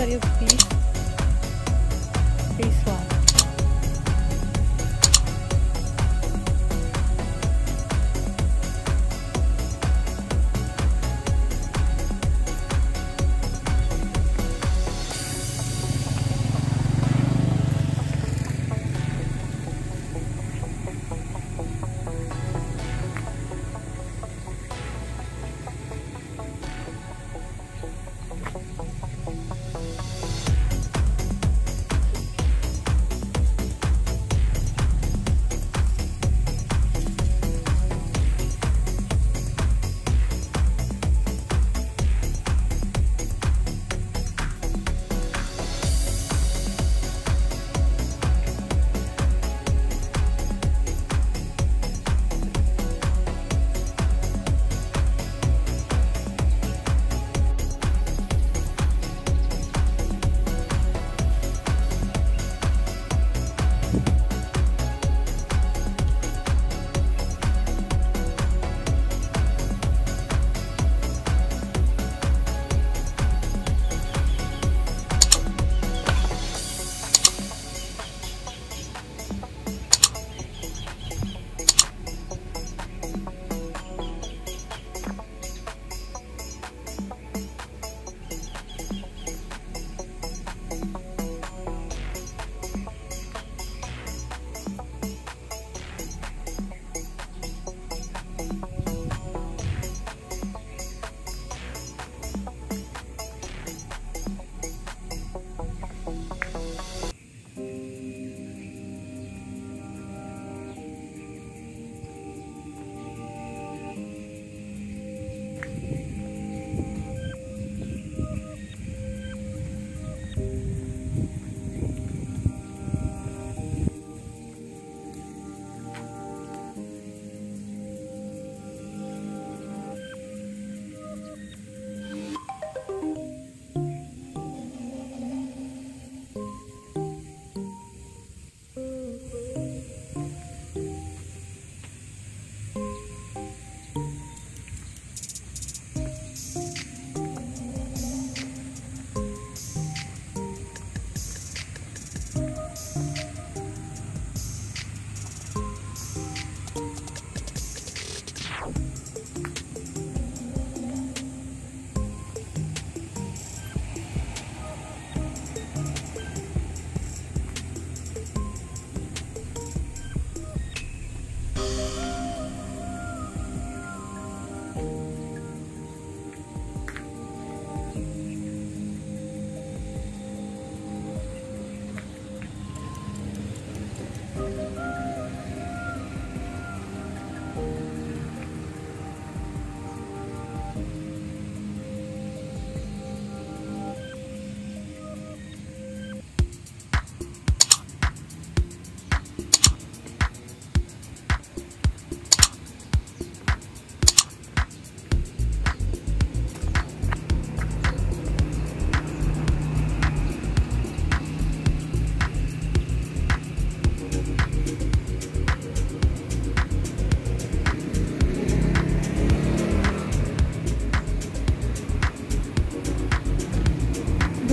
porcaria eu fiz.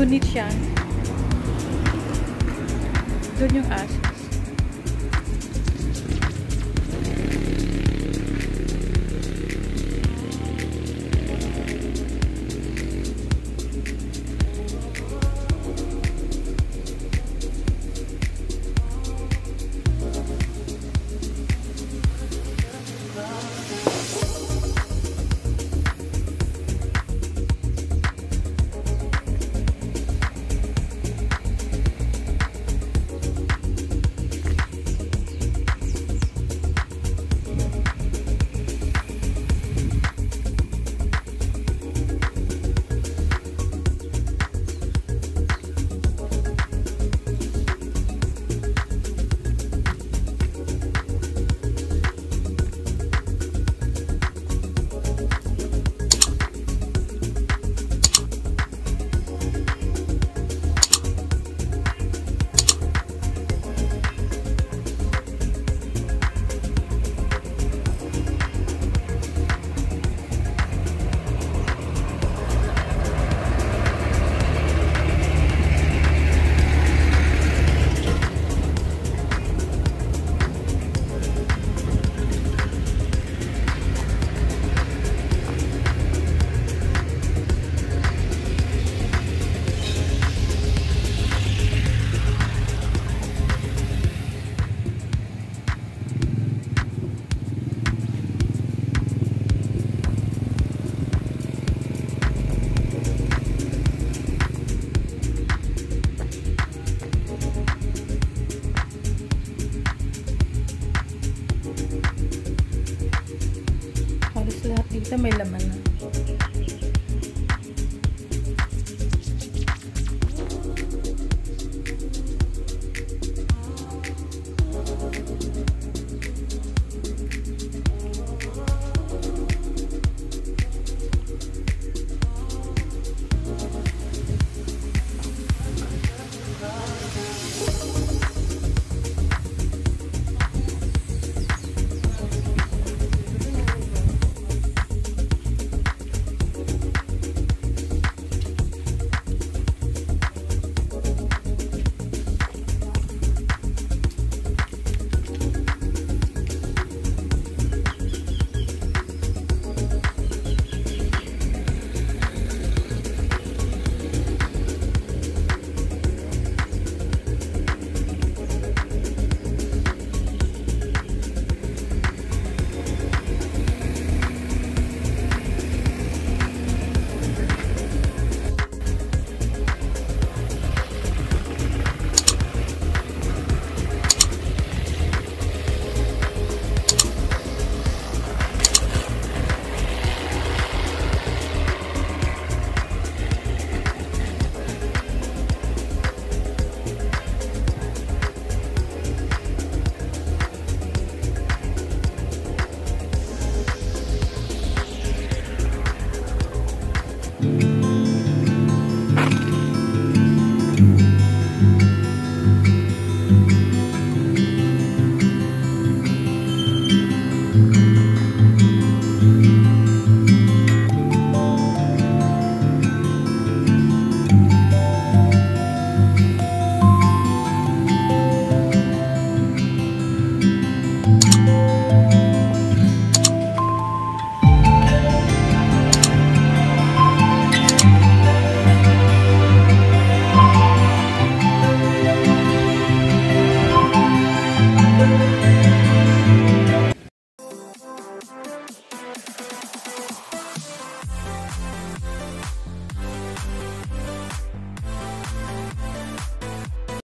Gunit siya. Doon yung aso. Dito may laman na.